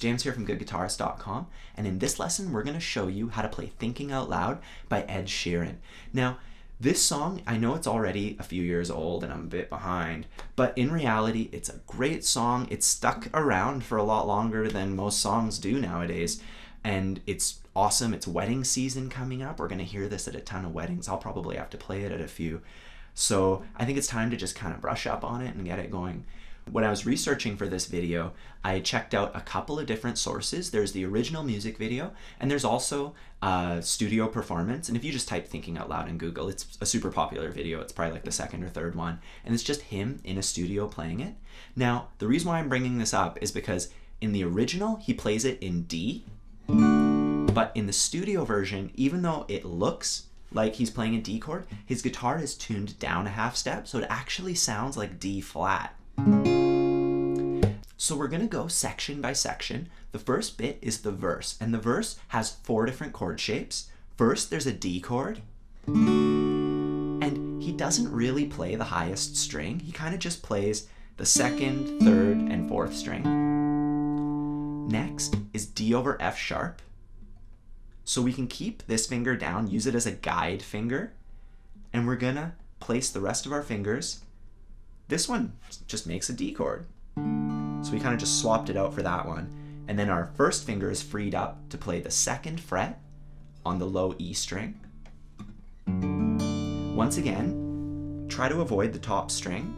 James here from goodguitarist.com, and in this lesson, we're going to show you how to play Thinking Out Loud by Ed Sheeran. Now, this song, I know it's already a few years old and I'm a bit behind, but in reality, it's a great song. It's stuck around for a lot longer than most songs do nowadays, and it's awesome. It's wedding season coming up. We're going to hear this at a ton of weddings. I'll probably have to play it at a few. So I think it's time to just kind of brush up on it and get it going. When I was researching for this video, I checked out a couple of different sources. There's the original music video, and there's also a studio performance. And if you just type Thinking Out Loud in Google, it's a super popular video. It's probably like the second or third one. And it's just him in a studio playing it. Now, the reason why I'm bringing this up is because in the original, he plays it in D. But in the studio version, even though it looks like he's playing a D chord, his guitar is tuned down a half step, so it actually sounds like D flat. So we're going to go section by section. The first bit is the verse, and the verse has four different chord shapes. First, there's a D chord, and he doesn't really play the highest string. He kind of just plays the second, third, and fourth string. Next is D over F sharp. So we can keep this finger down, use it as a guide finger, and we're gonna place the rest of our fingers this one just makes a D chord. So we kind of just swapped it out for that one. And then our first finger is freed up to play the second fret on the low E string. Once again, try to avoid the top string.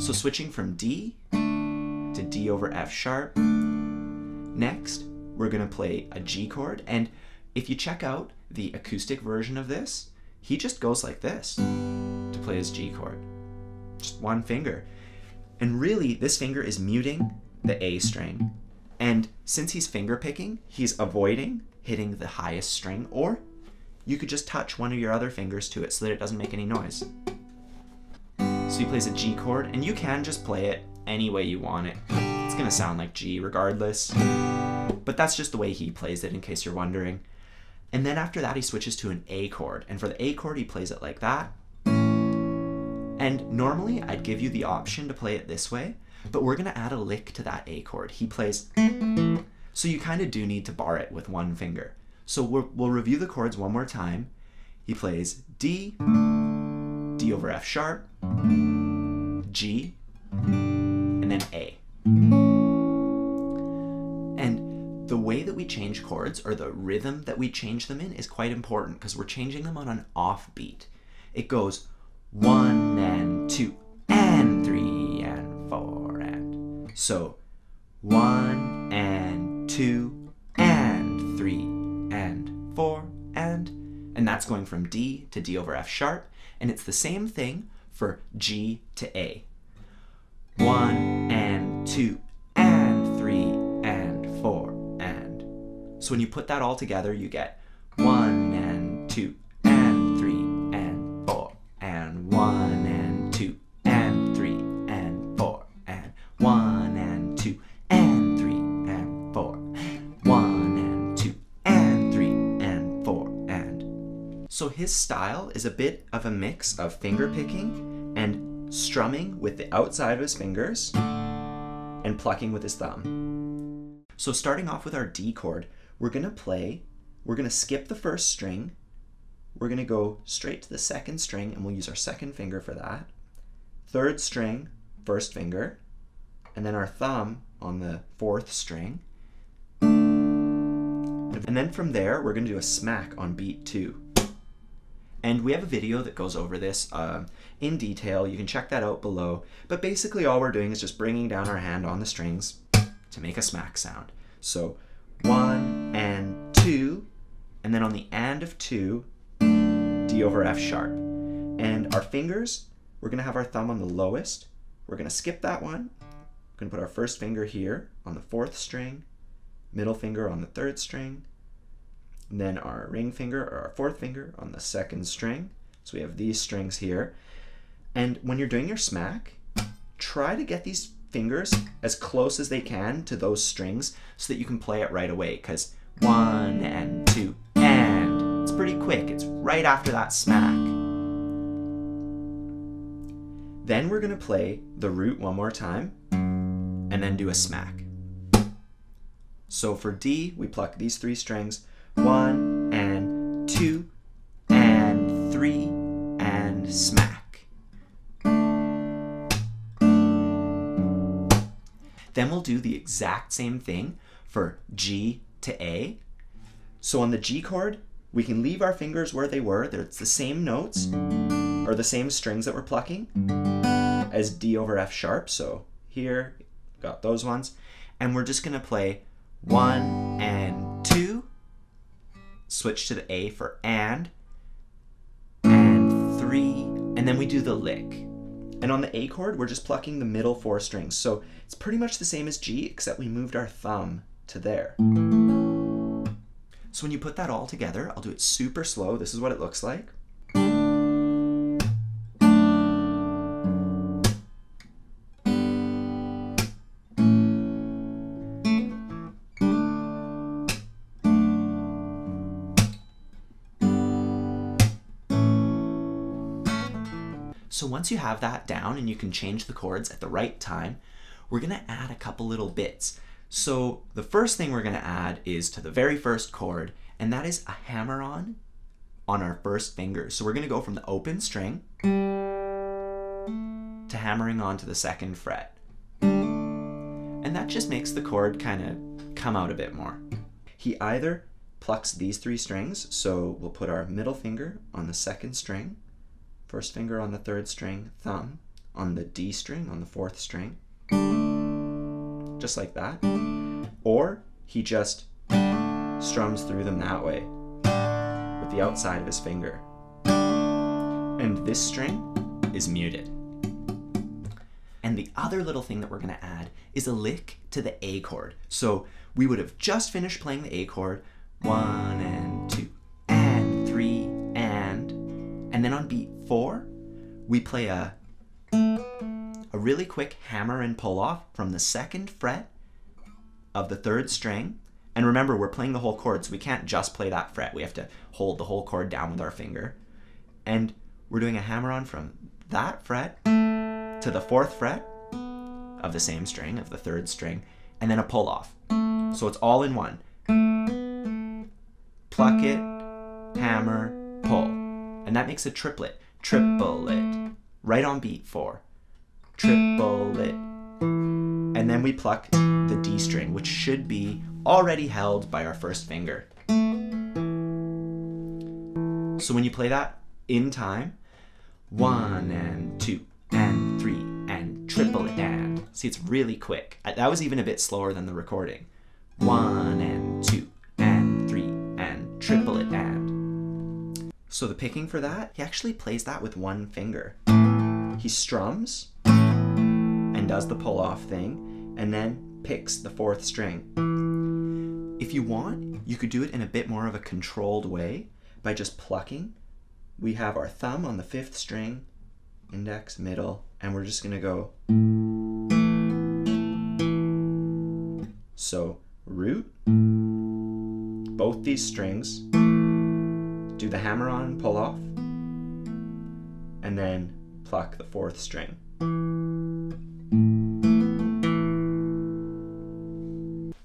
So switching from D to D over F sharp. Next, we're going to play a G chord. And if you check out the acoustic version of this, he just goes like this to play his G chord. Just one finger. And really, this finger is muting the A string. And since he's finger picking, he's avoiding hitting the highest string, or you could just touch one of your other fingers to it so that it doesn't make any noise. So he plays a G chord, and you can just play it any way you want it. It's gonna sound like G regardless. But that's just the way he plays it, in case you're wondering. And then after that, he switches to an A chord. And for the A chord, he plays it like that. And normally I'd give you the option to play it this way, but we're gonna add a lick to that A chord. He plays, so you kind of do need to bar it with one finger. So we'll, we'll review the chords one more time. He plays D, D over F sharp, G, and then A. And the way that we change chords, or the rhythm that we change them in, is quite important because we're changing them on an off beat. It goes one and two and three and four and so one and two and three and four and and that's going from D to D over F sharp and it's the same thing for G to A. One and two and three and four and so when you put that all together you get one and two his style is a bit of a mix of finger picking and strumming with the outside of his fingers and plucking with his thumb. So starting off with our D chord, we're gonna play, we're gonna skip the first string we're going to go straight to the second string and we'll use our second finger for that. Third string, first finger, and then our thumb on the fourth string. And then from there, we're going to do a smack on beat two. And we have a video that goes over this uh, in detail. You can check that out below. But basically all we're doing is just bringing down our hand on the strings to make a smack sound. So one and two, and then on the and of two, D over F sharp. And our fingers, we're gonna have our thumb on the lowest. We're gonna skip that one. We're gonna put our first finger here on the fourth string, middle finger on the third string, then our ring finger or our fourth finger on the second string. So we have these strings here. And when you're doing your smack, try to get these fingers as close as they can to those strings so that you can play it right away because one and two and it's pretty quick. It's right after that smack. Then we're going to play the root one more time and then do a smack. So for D, we pluck these three strings, one and two and three and smack. Then we'll do the exact same thing for G to A. So on the G chord, we can leave our fingers where they were. It's the same notes or the same strings that we're plucking as D over F sharp. So here, got those ones. And we're just gonna play one and switch to the A for and, and three, and then we do the lick. And on the A chord, we're just plucking the middle four strings. So it's pretty much the same as G, except we moved our thumb to there. So when you put that all together, I'll do it super slow. This is what it looks like. Once you have that down and you can change the chords at the right time, we're gonna add a couple little bits. So the first thing we're gonna add is to the very first chord, and that is a hammer-on on our first finger. So we're gonna go from the open string to hammering on to the second fret. And that just makes the chord kind of come out a bit more. He either plucks these three strings, so we'll put our middle finger on the second string, first finger on the third string, thumb on the D string on the fourth string, just like that. Or he just strums through them that way with the outside of his finger. And this string is muted. And the other little thing that we're going to add is a lick to the A chord. So we would have just finished playing the A chord, one and and then on beat four, we play a, a really quick hammer and pull off from the second fret of the third string. And remember, we're playing the whole chord, so we can't just play that fret. We have to hold the whole chord down with our finger. And we're doing a hammer on from that fret to the fourth fret of the same string, of the third string, and then a pull off. So it's all in one. Pluck it, hammer. And that makes a triplet. Triplet. Right on beat four. Triplet. And then we pluck the D string, which should be already held by our first finger. So when you play that in time, one and two and three and triplet and. See, it's really quick. That was even a bit slower than the recording. One and two and three and triplet and. So the picking for that, he actually plays that with one finger. He strums and does the pull off thing and then picks the fourth string. If you want, you could do it in a bit more of a controlled way by just plucking. We have our thumb on the fifth string, index, middle, and we're just gonna go. So root, both these strings, do the hammer on, pull off, and then pluck the fourth string.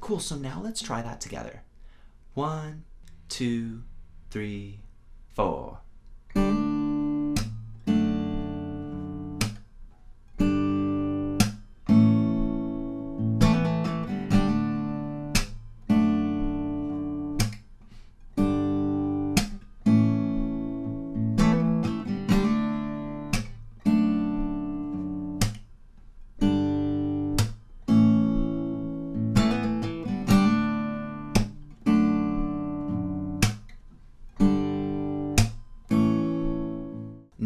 Cool, so now let's try that together. One, two, three, four.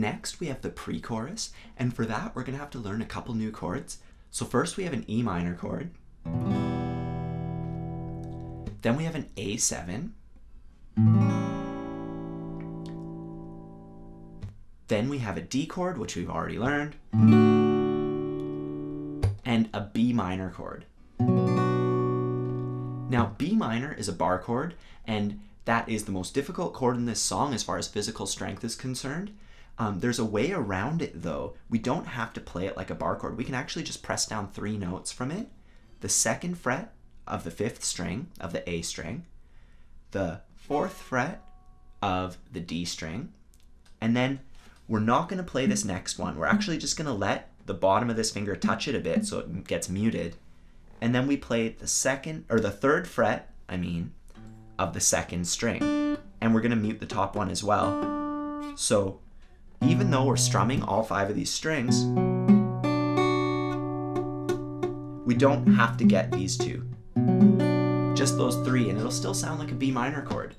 Next, we have the pre-chorus, and for that, we're gonna have to learn a couple new chords. So first we have an E minor chord. Then we have an A7. Then we have a D chord, which we've already learned. And a B minor chord. Now, B minor is a bar chord, and that is the most difficult chord in this song as far as physical strength is concerned. Um, there's a way around it though. We don't have to play it like a bar chord. We can actually just press down three notes from it. The second fret of the fifth string of the A string, the fourth fret of the D string, and then we're not going to play this next one. We're actually just going to let the bottom of this finger touch it a bit so it gets muted. And then we play the second, or the third fret, I mean, of the second string. And we're going to mute the top one as well. So even though we're strumming all five of these strings, we don't have to get these two. Just those three, and it'll still sound like a B minor chord.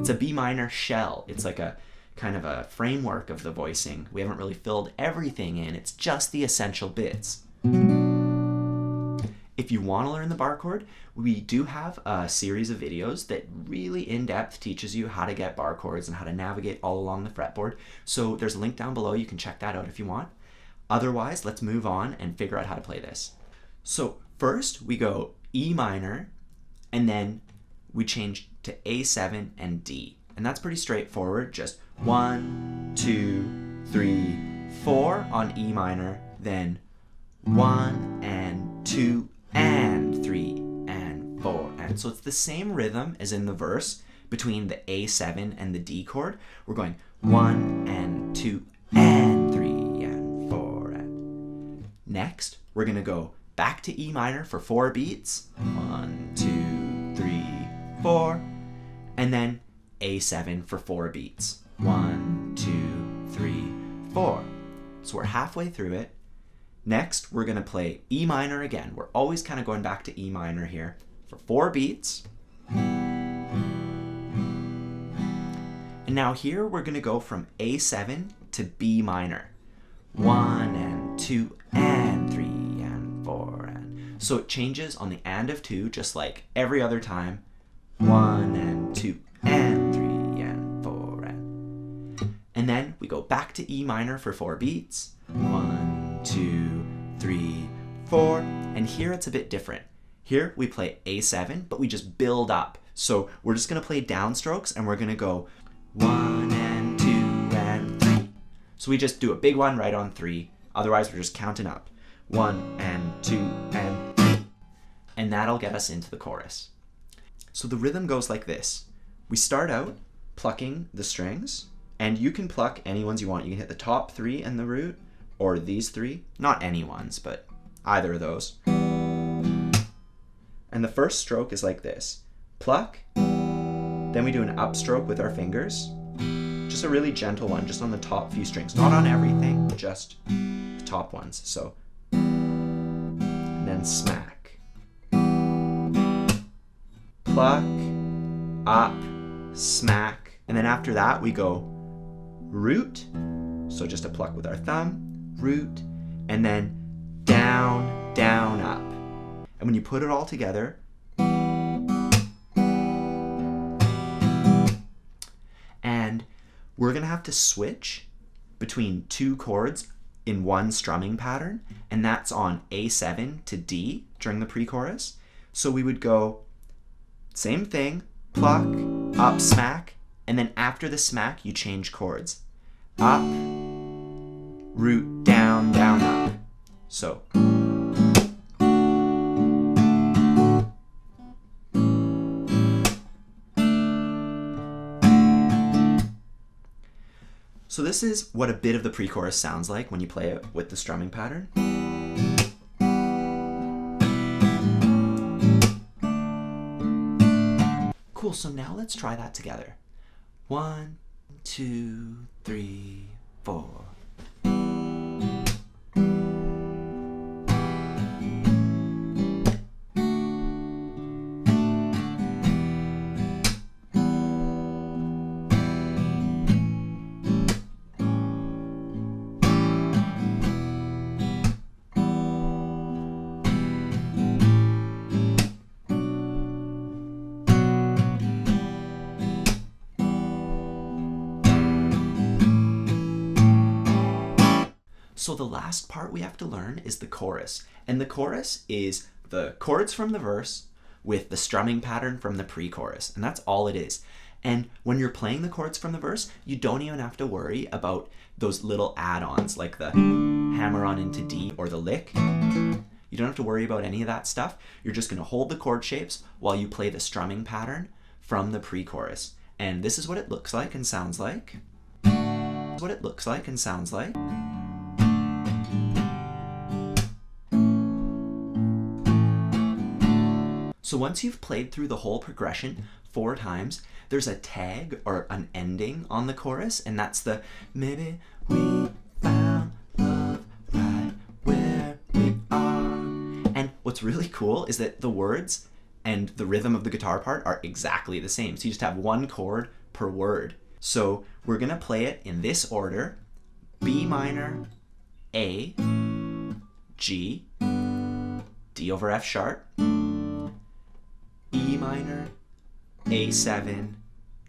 It's a B minor shell. It's like a kind of a framework of the voicing. We haven't really filled everything in, it's just the essential bits. If you want to learn the bar chord, we do have a series of videos that really in depth teaches you how to get bar chords and how to navigate all along the fretboard. So there's a link down below, you can check that out if you want. Otherwise, let's move on and figure out how to play this. So first we go E minor and then we change to A7 and D. And that's pretty straightforward, just one, two, three, four on E minor, then one and two and three and four. And so it's the same rhythm as in the verse between the A7 and the D chord. We're going one and two and three and four and next we're gonna go back to E minor for four beats. One, two, three, four, and then A7 for four beats. One, two, three, four. So we're halfway through it. Next, we're gonna play E minor again. We're always kind of going back to E minor here for four beats. And now here we're gonna go from A7 to B minor. One and two and three and four and so it changes on the and of two just like every other time. One and two and three and four and and then we go back to E minor for four beats. One, two, three, four. And here it's a bit different. Here we play A7, but we just build up. So we're just gonna play downstrokes and we're gonna go one and two and three. So we just do a big one right on three. Otherwise, we're just counting up. One and two and three. And that'll get us into the chorus. So the rhythm goes like this. We start out plucking the strings, and you can pluck any ones you want. You can hit the top three in the root, or these three. Not any ones, but either of those. And the first stroke is like this. Pluck, then we do an upstroke with our fingers. Just a really gentle one, just on the top few strings. Not on everything, just the top ones. So, and then smack. Pluck, up, smack. And then after that, we go root. So just a pluck with our thumb, root, and then down, down, up. And when you put it all together, and we're gonna have to switch between two chords in one strumming pattern, and that's on A7 to D during the pre-chorus. So we would go same thing, pluck, up, smack, and then after the smack, you change chords. Up, root, down, down, up. So. So this is what a bit of the pre-chorus sounds like when you play it with the strumming pattern. Cool, so now let's try that together. One, two, three, four. So the last part we have to learn is the chorus. And the chorus is the chords from the verse with the strumming pattern from the pre-chorus. And that's all it is. And when you're playing the chords from the verse, you don't even have to worry about those little add-ons like the hammer on into D or the lick. You don't have to worry about any of that stuff. You're just going to hold the chord shapes while you play the strumming pattern from the pre-chorus. And this is what it looks like and sounds like. What it looks like and sounds like. So once you've played through the whole progression four times, there's a tag or an ending on the chorus, and that's the maybe we found love right where we are. And what's really cool is that the words and the rhythm of the guitar part are exactly the same. So you just have one chord per word. So we're gonna play it in this order B minor, A, G, D over F sharp, minor, A7,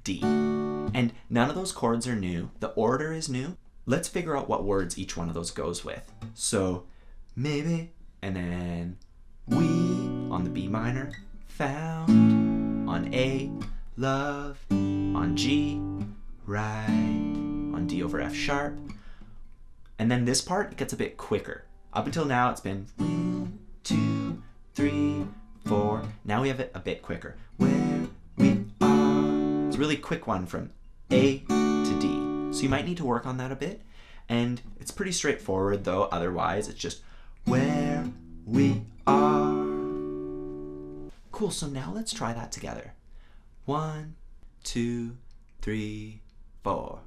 D. And none of those chords are new. The order is new. Let's figure out what words each one of those goes with. So maybe, and then we on the B minor, found on A, love, on G, right, on D over F sharp. And then this part gets a bit quicker. Up until now, it's been one, two, three, four. Now we have it a bit quicker. Where we are. It's a really quick one from A to D. So you might need to work on that a bit. And it's pretty straightforward though, otherwise it's just where we are. Cool, so now let's try that together. One, two, three, four.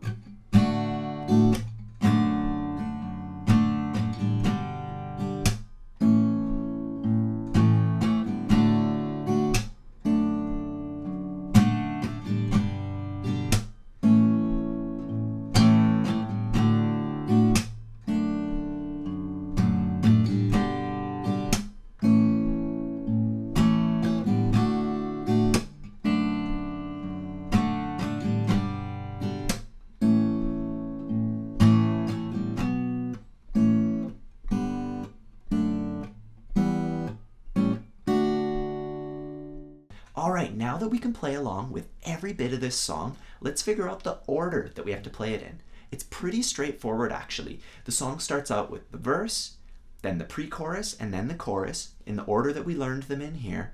All right, now that we can play along with every bit of this song, let's figure out the order that we have to play it in. It's pretty straightforward actually. The song starts out with the verse, then the pre-chorus, and then the chorus in the order that we learned them in here.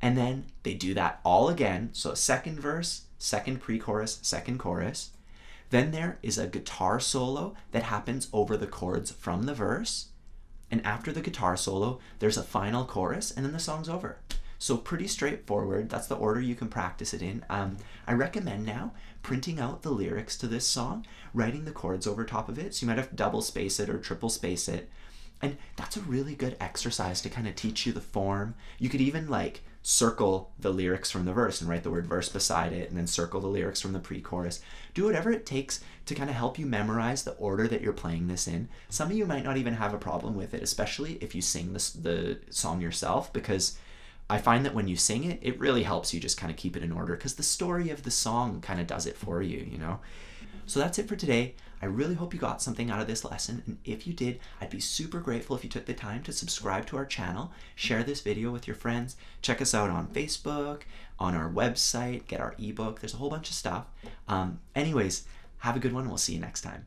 And then they do that all again. So second verse, second pre-chorus, second chorus. Then there is a guitar solo that happens over the chords from the verse. And after the guitar solo, there's a final chorus, and then the song's over. So pretty straightforward. That's the order you can practice it in. Um, I recommend now printing out the lyrics to this song, writing the chords over top of it. So you might have to double space it or triple space it. And that's a really good exercise to kind of teach you the form. You could even like circle the lyrics from the verse and write the word verse beside it and then circle the lyrics from the pre-chorus. Do whatever it takes to kind of help you memorize the order that you're playing this in. Some of you might not even have a problem with it, especially if you sing this, the song yourself because I find that when you sing it, it really helps you just kind of keep it in order because the story of the song kind of does it for you, you know? So that's it for today. I really hope you got something out of this lesson. And if you did, I'd be super grateful if you took the time to subscribe to our channel, share this video with your friends, check us out on Facebook, on our website, get our ebook. There's a whole bunch of stuff. Um, anyways, have a good one. We'll see you next time.